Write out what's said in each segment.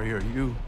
Harry, are you...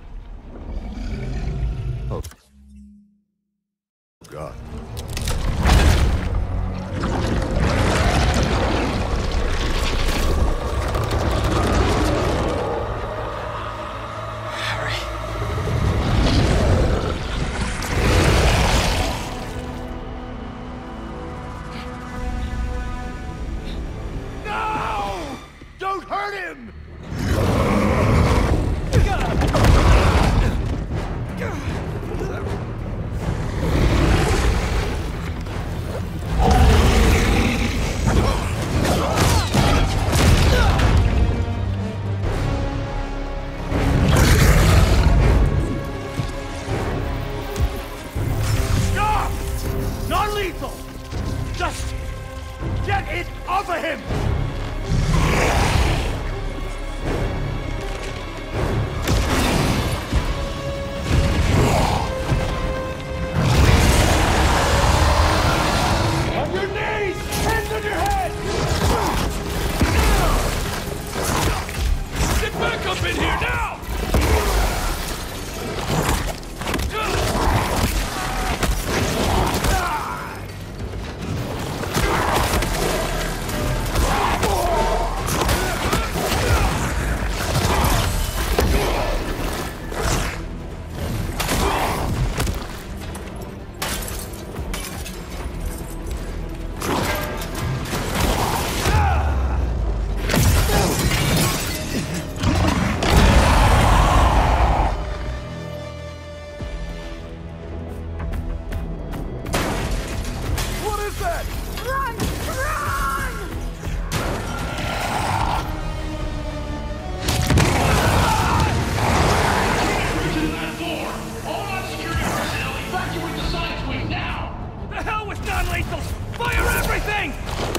non-lethals! Fire everything!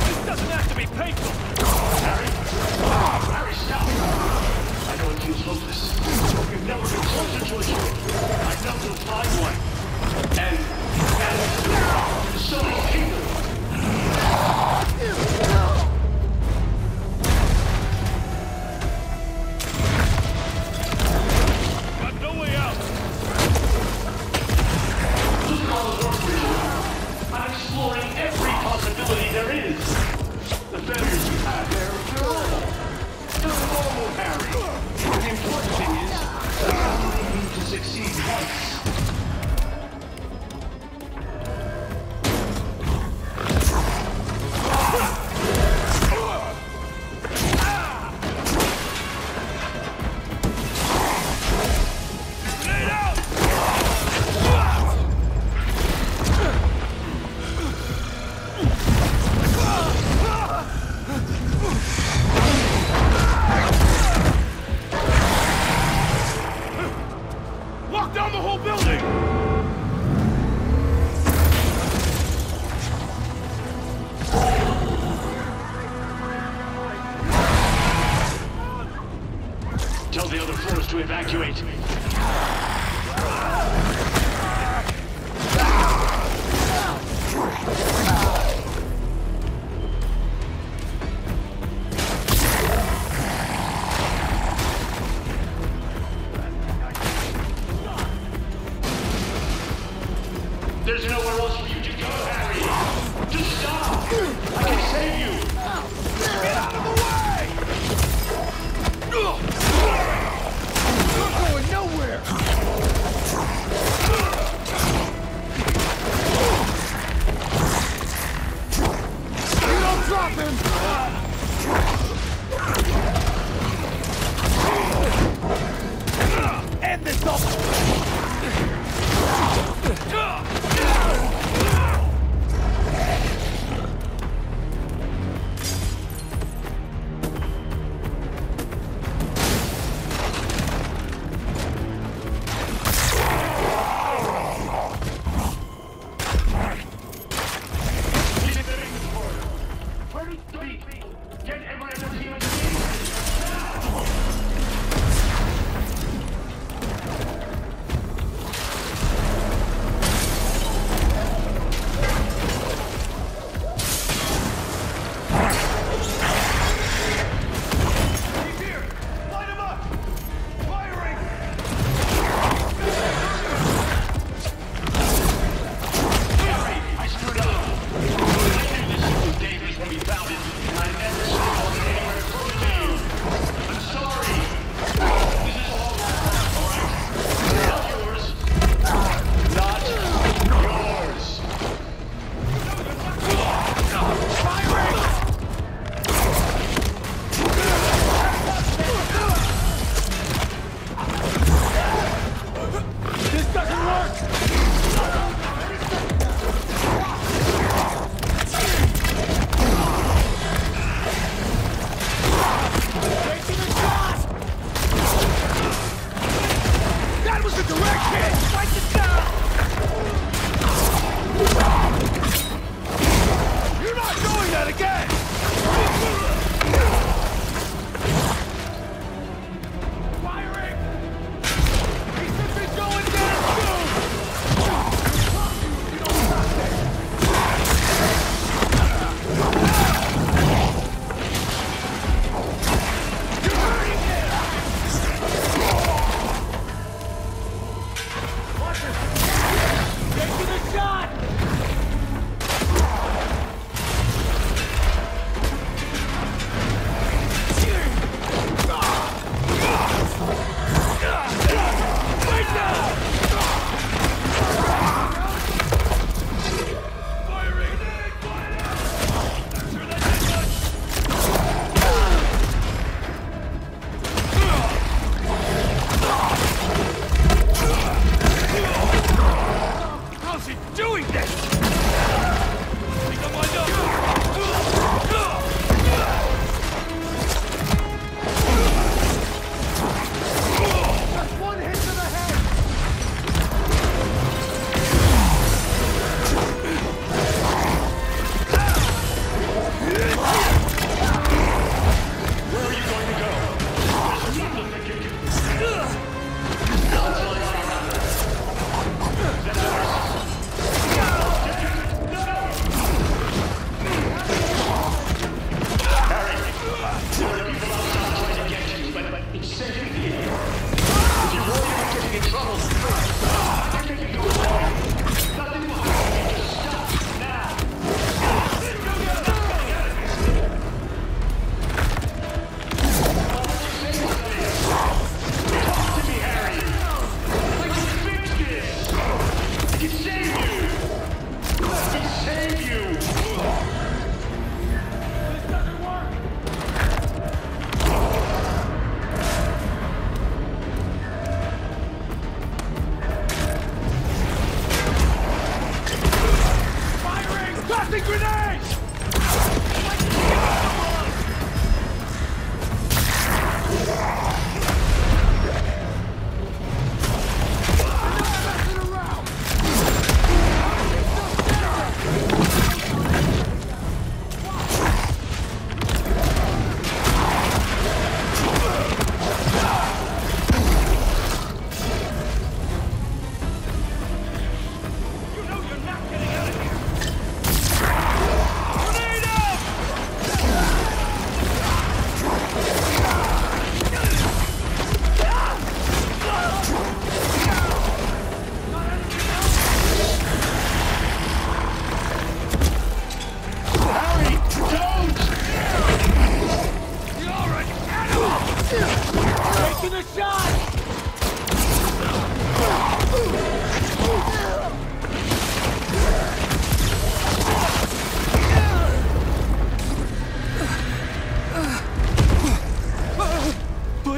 This doesn't have to be painful! Harry, stop! I know it feels hopeless. You've never been closer to a cure. I know you'll find one. And, and, so people. Got no way out! The exploring every possibility there is. The failures you've had, they're, they're normal. To evacuate. Three. Get everyone in the team!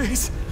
Please.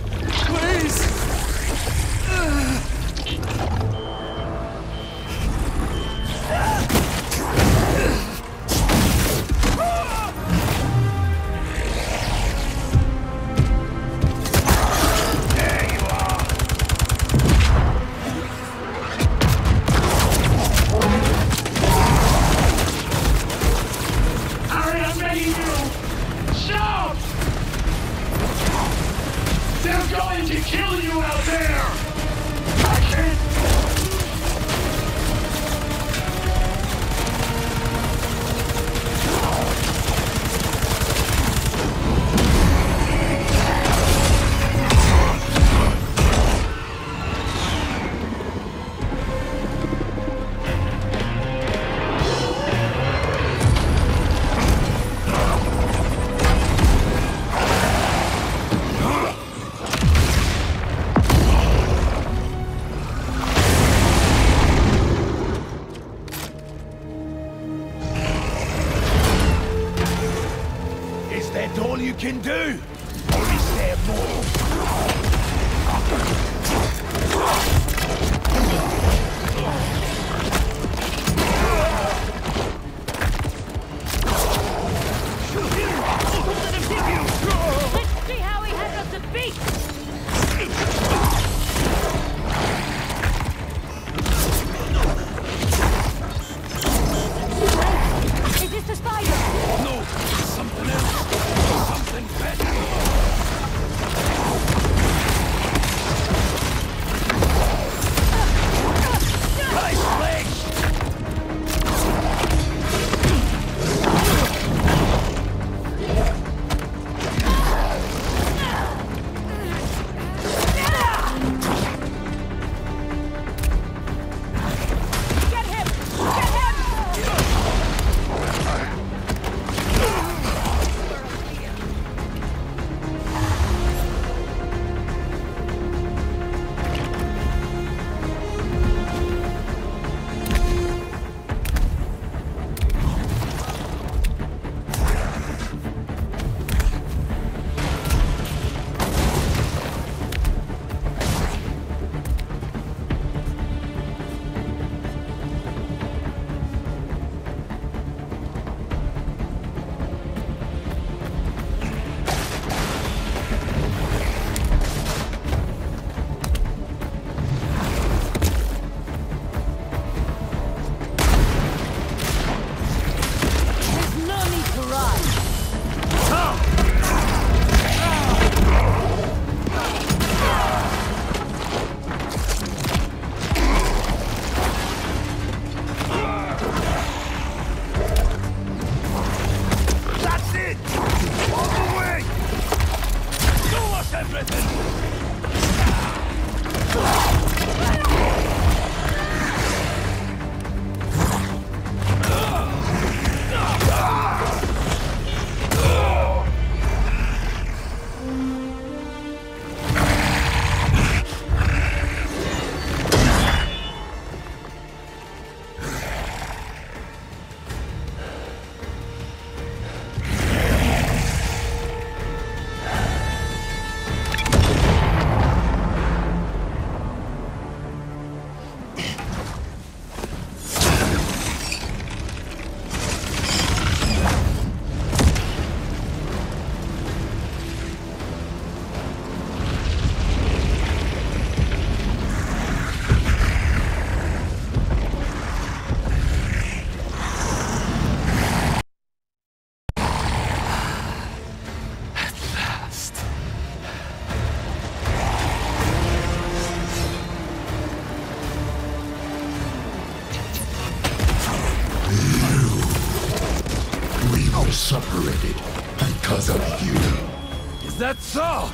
That so?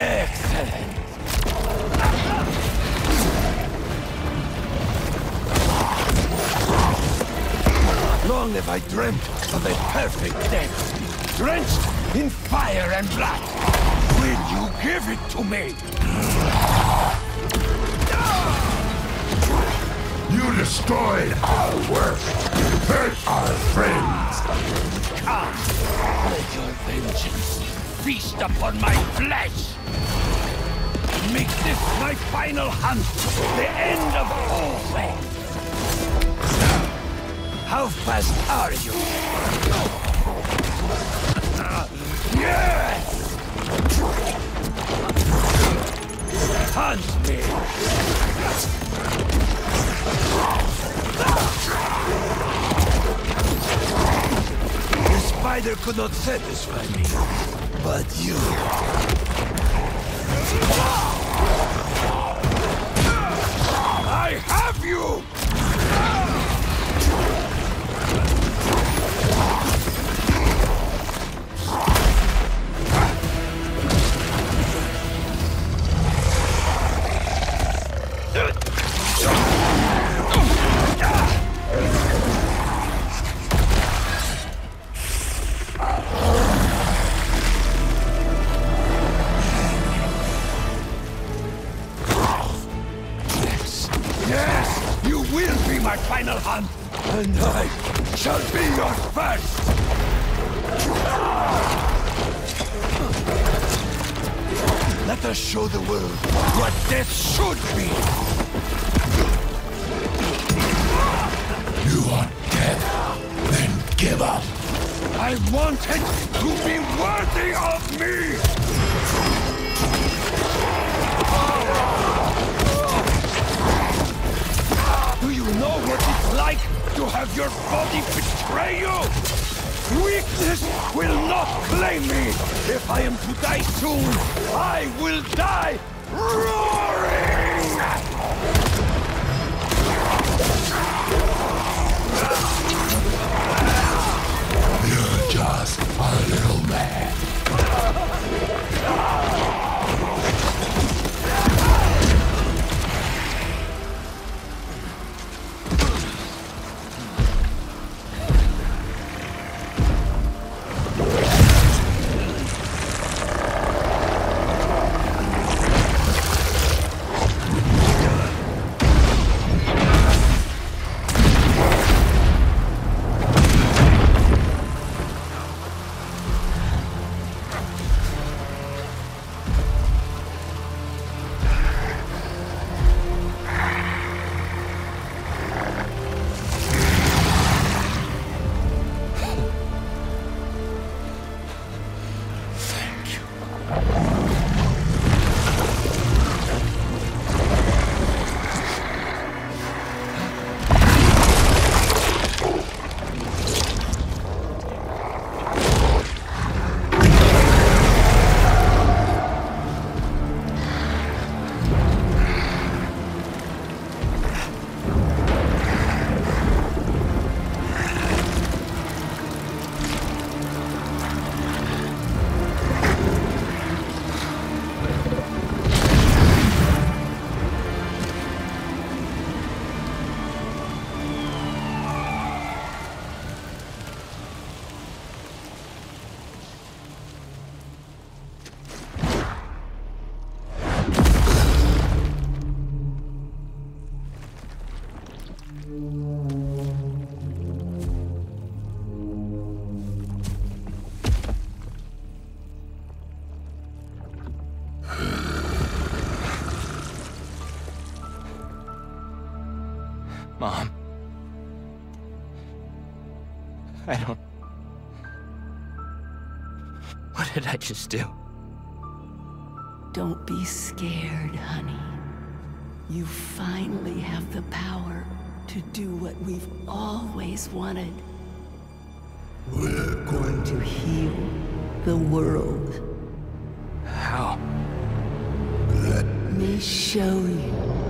Excellent! Long have I dreamt of a perfect death, drenched in fire and blood. Will you give it to me? You destroyed our work, hurt our friends. Come, let your vengeance feast upon my flesh. Make this my final hunt, the end of all things! How fast are you? yes! Hunt me! The spider could not satisfy me. But you... I have you! I want it to be worthy of me! Do you know what it's like to have your body betray you? Weakness will not claim me! If I am to die soon, I will die roaring! You're just a little man. Thank you. Mom. I don't. What did I just do? Don't be scared, honey. You finally have the power to do what we've always wanted. We're going To heal the world. How? Let me show you.